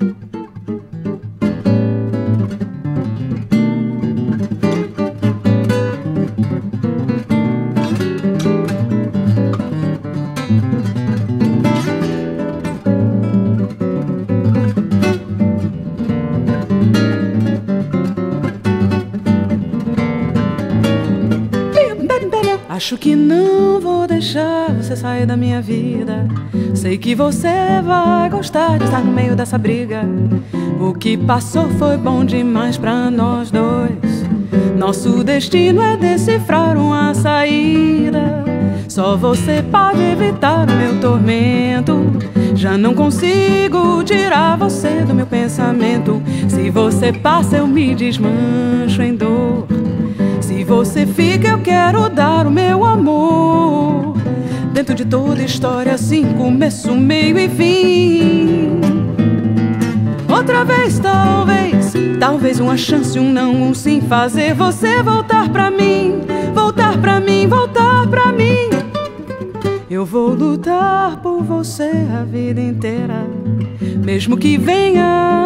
Thank you. Acho que não vou deixar você sair da minha vida. Sei que você vai gostar de estar no meio dessa briga. O que passou foi bom demais pra nós dois. Nosso destino é decifrar uma saída. Só você pode evitar o meu tormento. Já não consigo tirar você do meu pensamento. Se você passa, eu me desmancho em dor Dentro de toda história, assim, começo, meio e fim. Outra vez, talvez, talvez uma chance, um não, um sim, fazer você voltar pra mim, voltar pra mim, voltar pra mim. Eu vou lutar por você a vida inteira, mesmo que venha